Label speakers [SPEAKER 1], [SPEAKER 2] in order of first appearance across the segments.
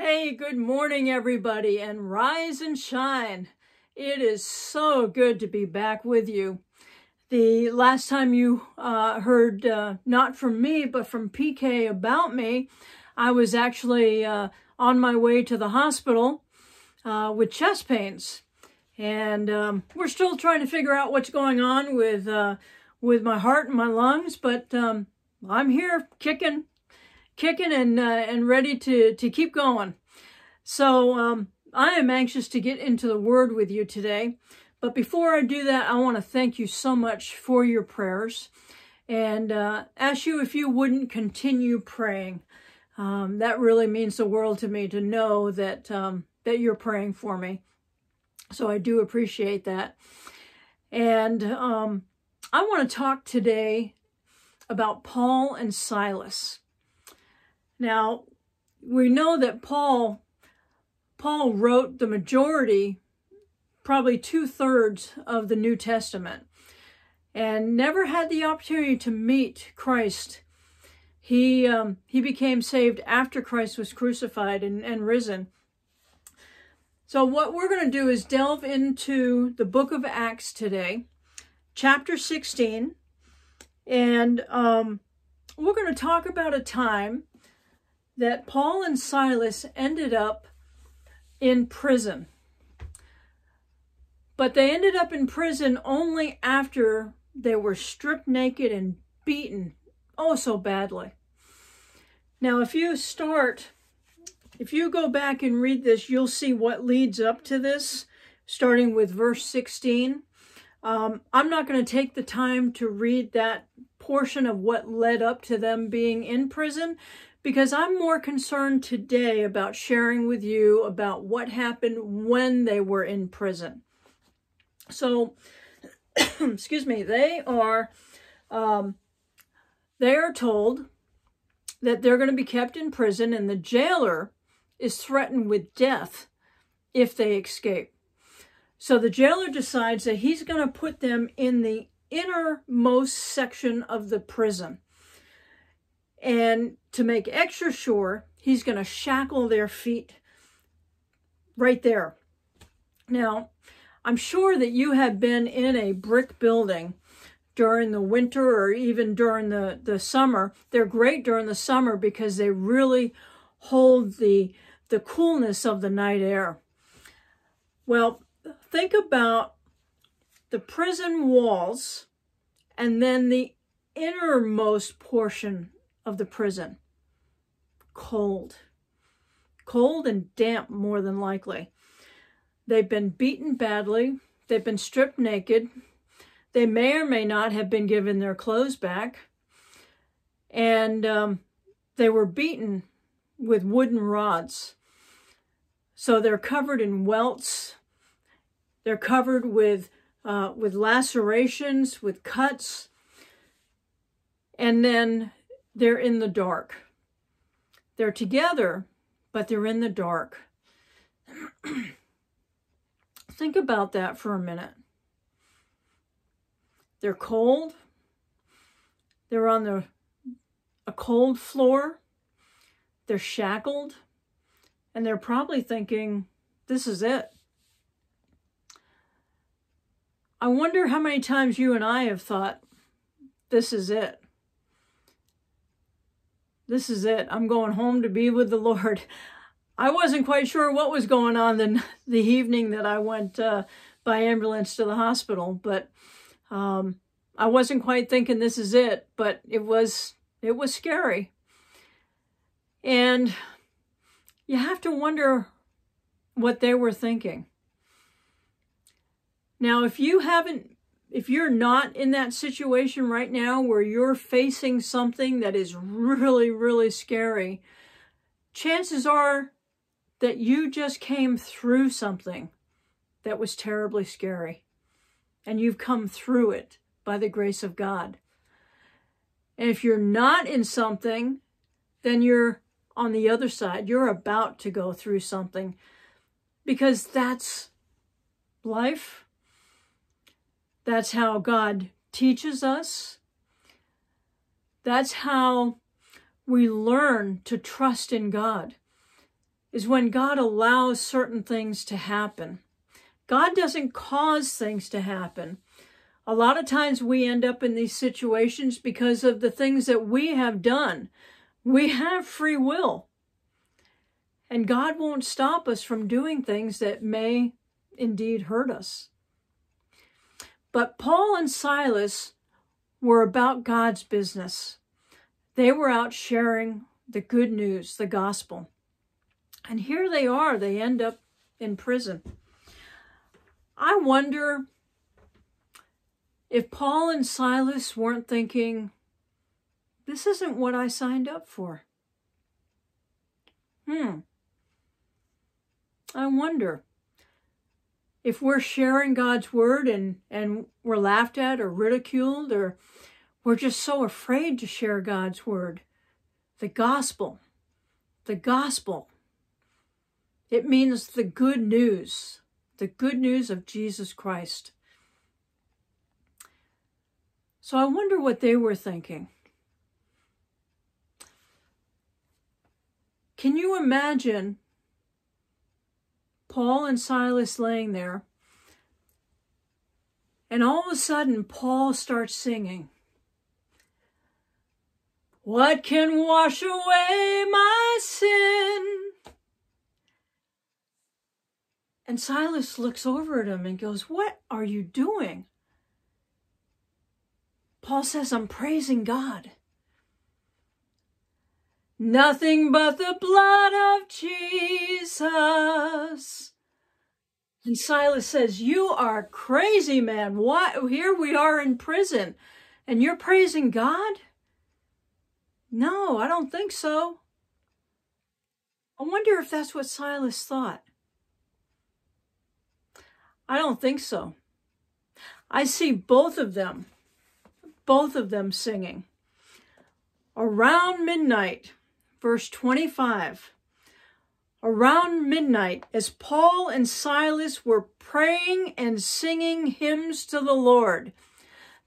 [SPEAKER 1] Hey, good morning, everybody, and rise and shine. It is so good to be back with you. The last time you uh, heard, uh, not from me, but from PK about me, I was actually uh, on my way to the hospital uh, with chest pains. And um, we're still trying to figure out what's going on with, uh, with my heart and my lungs, but um, I'm here kicking, kicking and, uh, and ready to, to keep going. So um, I am anxious to get into the Word with you today. But before I do that, I want to thank you so much for your prayers and uh, ask you if you wouldn't continue praying. Um, that really means the world to me to know that um, that you're praying for me. So I do appreciate that. And um, I want to talk today about Paul and Silas. Now, we know that Paul Paul wrote the majority, probably two thirds of the New Testament, and never had the opportunity to meet Christ. He um, he became saved after Christ was crucified and, and risen. So what we're going to do is delve into the book of Acts today, chapter 16, and um, we're going to talk about a time that Paul and Silas ended up in prison. But they ended up in prison only after they were stripped naked and beaten oh so badly. Now, if you start, if you go back and read this, you'll see what leads up to this, starting with verse 16. Um, I'm not going to take the time to read that portion of what led up to them being in prison because I'm more concerned today about sharing with you about what happened when they were in prison. So, excuse me, they are um, they are told that they're going to be kept in prison and the jailer is threatened with death if they escape. So the jailer decides that he's going to put them in the innermost section of the prison. And to make extra sure, he's going to shackle their feet right there. Now, I'm sure that you have been in a brick building during the winter or even during the, the summer. They're great during the summer because they really hold the, the coolness of the night air. Well, think about the prison walls and then the innermost portion of the prison. Cold. Cold and damp, more than likely. They've been beaten badly. They've been stripped naked. They may or may not have been given their clothes back. And um, they were beaten with wooden rods. So they're covered in welts. They're covered with, uh, with lacerations, with cuts. And then they're in the dark. They're together, but they're in the dark. Think about that for a minute. They're cold. They're on the a cold floor. They're shackled. And they're probably thinking, this is it. I wonder how many times you and I have thought, this is it this is it. I'm going home to be with the Lord. I wasn't quite sure what was going on the, the evening that I went uh, by ambulance to the hospital, but um, I wasn't quite thinking this is it, but it was, it was scary. And you have to wonder what they were thinking. Now, if you haven't if you're not in that situation right now where you're facing something that is really, really scary, chances are that you just came through something that was terribly scary. And you've come through it by the grace of God. And if you're not in something, then you're on the other side. You're about to go through something because that's life that's how God teaches us. That's how we learn to trust in God. is when God allows certain things to happen. God doesn't cause things to happen. A lot of times we end up in these situations because of the things that we have done. We have free will. And God won't stop us from doing things that may indeed hurt us. But Paul and Silas were about God's business. They were out sharing the good news, the gospel. And here they are, they end up in prison. I wonder if Paul and Silas weren't thinking, this isn't what I signed up for. Hmm. I wonder if we're sharing God's word and, and we're laughed at or ridiculed or we're just so afraid to share God's word. The gospel. The gospel. It means the good news, the good news of Jesus Christ. So I wonder what they were thinking. Can you imagine Paul and Silas laying there? And all of a sudden, Paul starts singing. What can wash away my sin? And Silas looks over at him and goes, What are you doing? Paul says, I'm praising God. Nothing but the blood of Jesus. And Silas says, You are crazy, man. What? Here we are in prison, and you're praising God? No, I don't think so. I wonder if that's what Silas thought. I don't think so. I see both of them, both of them singing. Around midnight, verse 25. Around midnight, as Paul and Silas were praying and singing hymns to the Lord,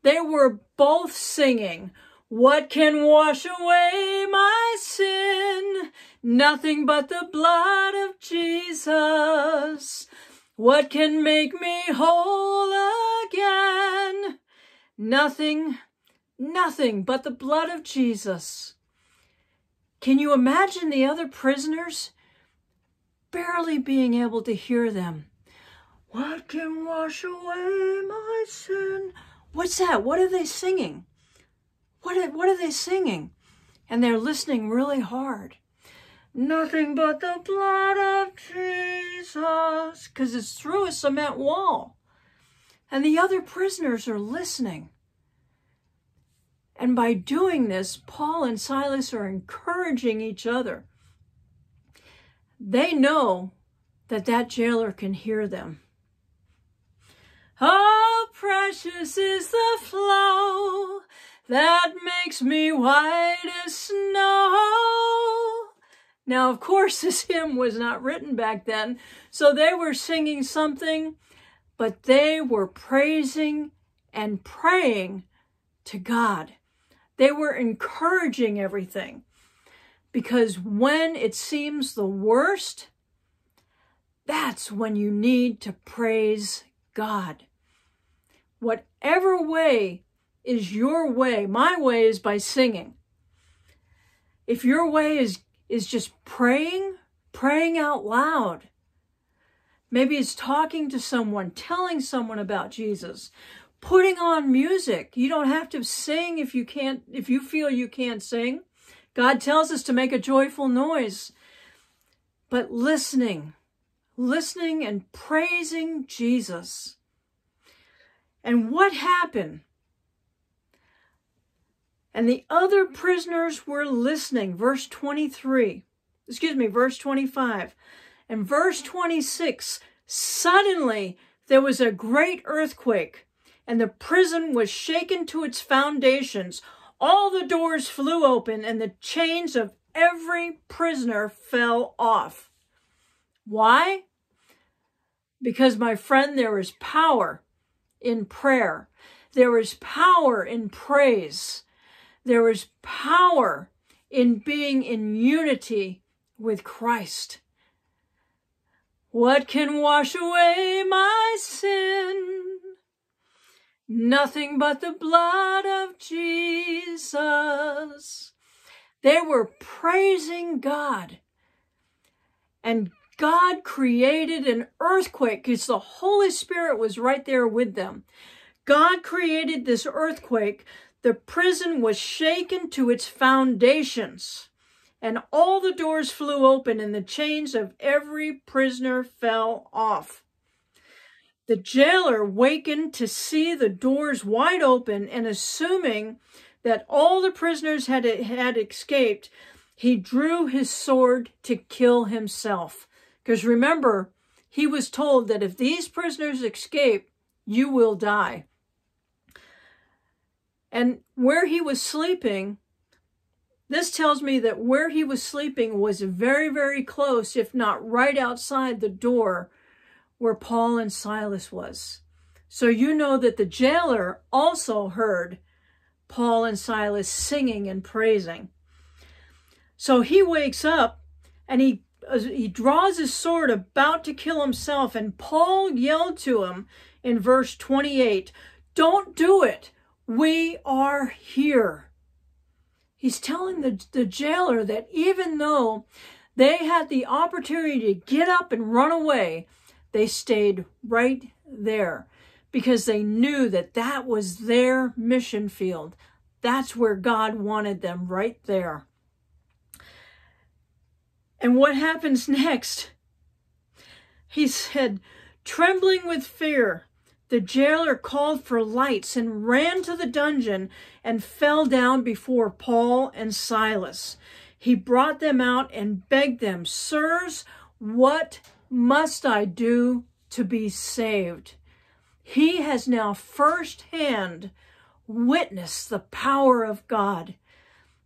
[SPEAKER 1] they were both singing, What can wash away my sin? Nothing but the blood of Jesus. What can make me whole again? Nothing, nothing but the blood of Jesus. Can you imagine the other prisoners barely being able to hear them? What can wash away my sin? What's that? What are they singing? What are, what are they singing? And they're listening really hard. Nothing but the blood of Jesus. Because it's through a cement wall. And the other prisoners are listening. And by doing this, Paul and Silas are encouraging each other. They know that that jailer can hear them. How precious is the flow that makes me white as snow. Now, of course, this hymn was not written back then, so they were singing something, but they were praising and praying to God. They were encouraging everything because when it seems the worst, that's when you need to praise God. Whatever way is your way, my way is by singing. If your way is is just praying, praying out loud. Maybe it's talking to someone, telling someone about Jesus, putting on music. You don't have to sing if you can't, if you feel you can't sing. God tells us to make a joyful noise. But listening, listening and praising Jesus. And what happened? And the other prisoners were listening. Verse 23, excuse me, verse 25. And verse 26, suddenly there was a great earthquake, and the prison was shaken to its foundations. All the doors flew open, and the chains of every prisoner fell off. Why? Because, my friend, there is power in prayer. There is power in praise. There is power in being in unity with Christ. What can wash away my sin? Nothing but the blood of Jesus. They were praising God. And God created an earthquake because the Holy Spirit was right there with them. God created this earthquake. The prison was shaken to its foundations and all the doors flew open and the chains of every prisoner fell off. The jailer wakened to see the doors wide open and assuming that all the prisoners had, had escaped, he drew his sword to kill himself. Because remember, he was told that if these prisoners escape, you will die. And where he was sleeping, this tells me that where he was sleeping was very, very close, if not right outside the door where Paul and Silas was. So you know that the jailer also heard Paul and Silas singing and praising. So he wakes up and he he draws his sword about to kill himself and Paul yelled to him in verse 28, "Don't do it. We are here." He's telling the, the jailer that even though they had the opportunity to get up and run away, they stayed right there because they knew that that was their mission field. That's where God wanted them right there. And what happens next? He said, trembling with fear, the jailer called for lights and ran to the dungeon and fell down before Paul and Silas. He brought them out and begged them, Sirs, what must I do to be saved? He has now firsthand witnessed the power of God,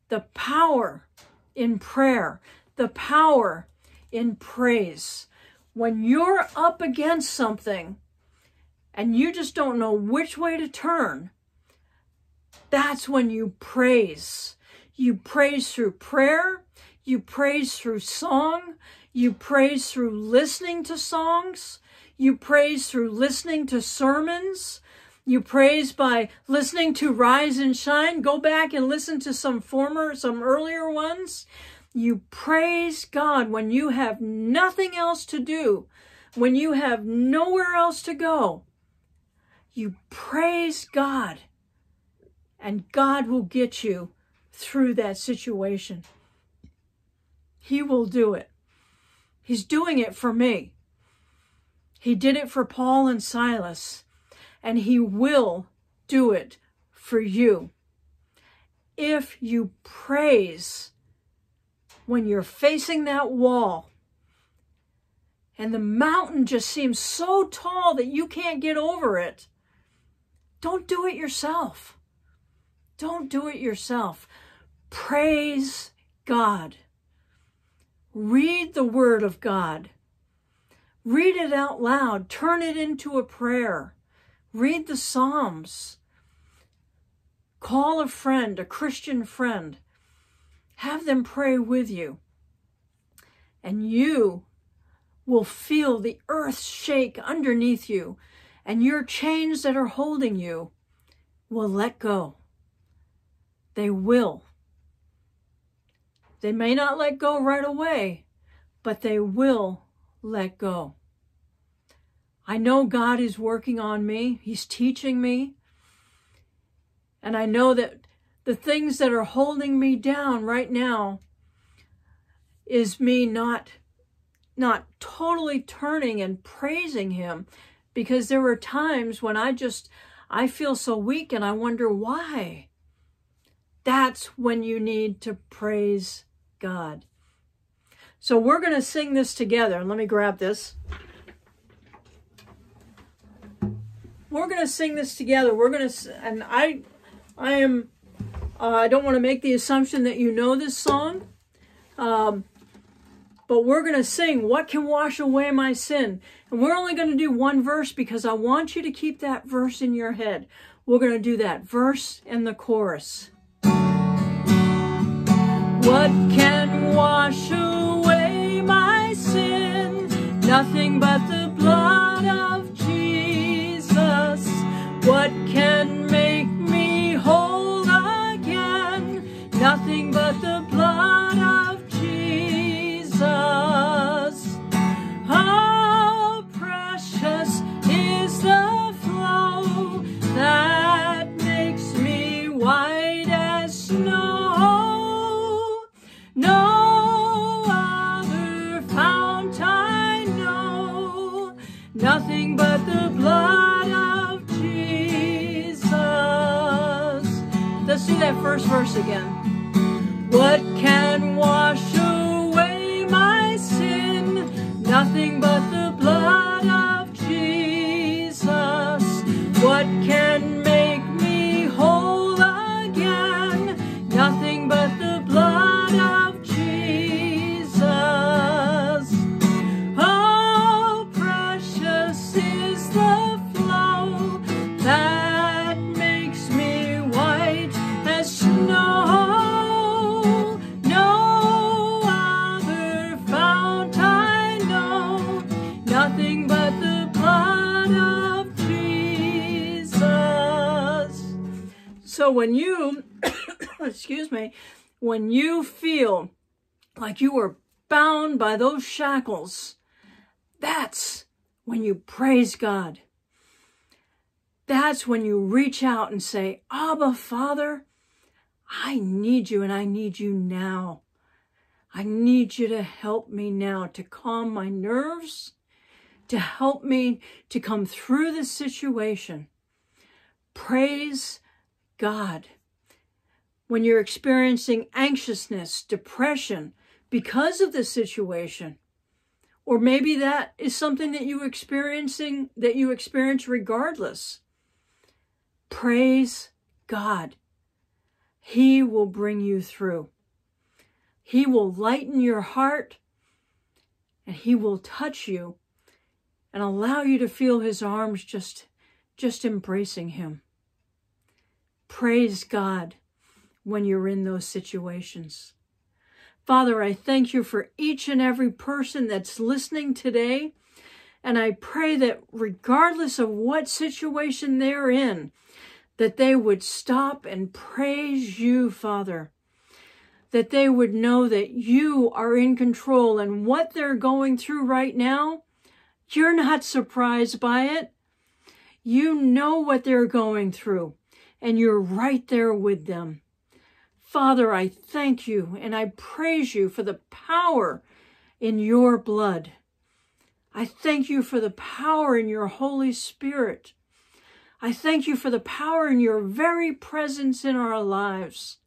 [SPEAKER 1] the power in prayer, the power in praise. When you're up against something, and you just don't know which way to turn, that's when you praise. You praise through prayer, you praise through song, you praise through listening to songs, you praise through listening to sermons, you praise by listening to Rise and Shine. Go back and listen to some former, some earlier ones. You praise God when you have nothing else to do, when you have nowhere else to go you praise God, and God will get you through that situation. He will do it. He's doing it for me. He did it for Paul and Silas, and he will do it for you. If you praise when you're facing that wall and the mountain just seems so tall that you can't get over it, don't do it yourself. Don't do it yourself. Praise God. Read the Word of God. Read it out loud. Turn it into a prayer. Read the Psalms. Call a friend, a Christian friend. Have them pray with you. And you will feel the earth shake underneath you and your chains that are holding you will let go. They will. They may not let go right away, but they will let go. I know God is working on me. He's teaching me. And I know that the things that are holding me down right now is me not not totally turning and praising him because there are times when I just, I feel so weak and I wonder why. That's when you need to praise God. So we're going to sing this together. Let me grab this. We're going to sing this together. We're going to, and I, I am, uh, I don't want to make the assumption that you know this song. Um, but we're going to sing, What Can Wash Away My Sin? And we're only going to do one verse because I want you to keep that verse in your head. We're going to do that verse and the chorus. What can wash away my sin? nothing but the blood of Jesus. What can verse again. Excuse me, when you feel like you are bound by those shackles, that's when you praise God. That's when you reach out and say, Abba, Father, I need you and I need you now. I need you to help me now to calm my nerves, to help me to come through this situation. Praise God. When you're experiencing anxiousness, depression because of the situation, or maybe that is something that you experiencing that you experience regardless. Praise God. He will bring you through. He will lighten your heart and he will touch you and allow you to feel his arms just just embracing him. Praise God when you're in those situations. Father, I thank you for each and every person that's listening today. And I pray that regardless of what situation they're in, that they would stop and praise you, Father. That they would know that you are in control and what they're going through right now, you're not surprised by it. You know what they're going through and you're right there with them. Father, I thank you and I praise you for the power in your blood. I thank you for the power in your Holy Spirit. I thank you for the power in your very presence in our lives.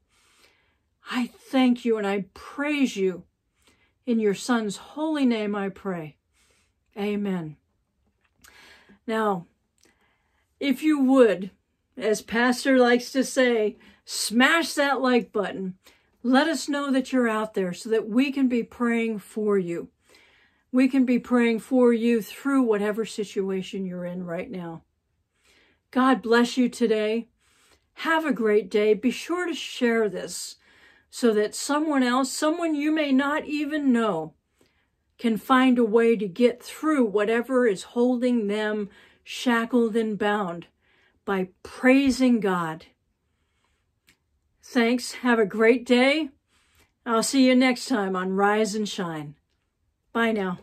[SPEAKER 1] I thank you and I praise you. In your Son's holy name I pray. Amen. Now, if you would, as Pastor likes to say, smash that like button. Let us know that you're out there so that we can be praying for you. We can be praying for you through whatever situation you're in right now. God bless you today. Have a great day. Be sure to share this so that someone else, someone you may not even know, can find a way to get through whatever is holding them shackled and bound by praising God. Thanks. Have a great day. I'll see you next time on Rise and Shine. Bye now.